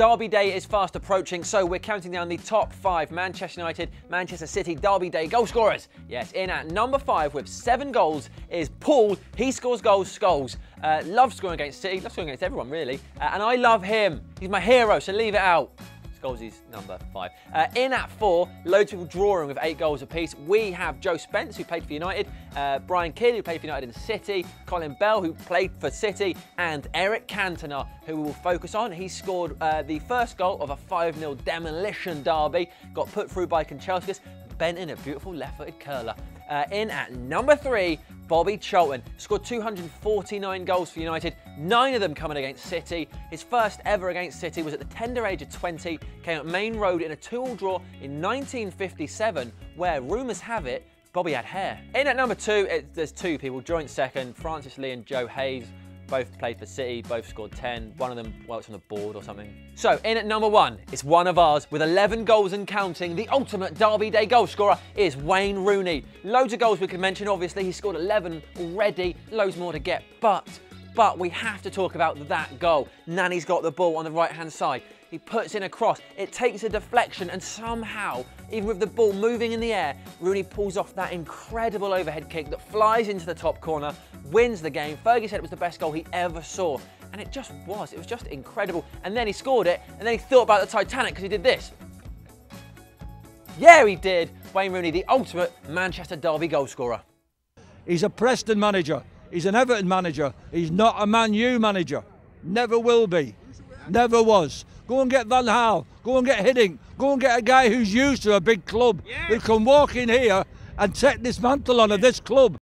Derby Day is fast approaching, so we're counting down the top five Manchester United, Manchester City Derby Day goal scorers. Yes, in at number five with seven goals is Paul. He scores goals, Scholes. Uh, loves scoring against City, loves scoring against everyone really, uh, and I love him. He's my hero, so leave it out. Scholes's number five. Uh, in at four, loads of people drawing with eight goals apiece. We have Joe Spence, who played for United, uh, Brian Kidd, who played for United in City, Colin Bell, who played for City, and Eric Cantona, who we will focus on. He scored uh, the first goal of a 5-0 demolition derby, got put through by Kanchelskis, bent in a beautiful left-footed curler. Uh, in at number three, Bobby Charlton scored 249 goals for United, nine of them coming against City. His first ever against City was at the tender age of 20, came at Maine Road in a two-all draw in 1957, where rumours have it Bobby had hair. In at number two, it, there's two people, joint second, Francis Lee and Joe Hayes. Both played for City, both scored 10. One of them works on the board or something. So, in at number one, it's one of ours with 11 goals and counting. The ultimate Derby Day goal scorer is Wayne Rooney. Loads of goals we can mention, obviously. He scored 11 already, loads more to get. But, but we have to talk about that goal. Nani's got the ball on the right-hand side. He puts in a cross. It takes a deflection and somehow, even with the ball moving in the air, Rooney pulls off that incredible overhead kick that flies into the top corner, wins the game. Fergie said it was the best goal he ever saw. And it just was. It was just incredible. And then he scored it, and then he thought about the Titanic because he did this. Yeah, he did. Wayne Rooney, the ultimate Manchester Derby goal scorer. He's a Preston manager. He's an Everton manager. He's not a Man U manager. Never will be. Never was. Go and get Van Gaal. Go and get Hiddink. Go and get a guy who's used to a big club who can walk in here and take this mantle on of this club.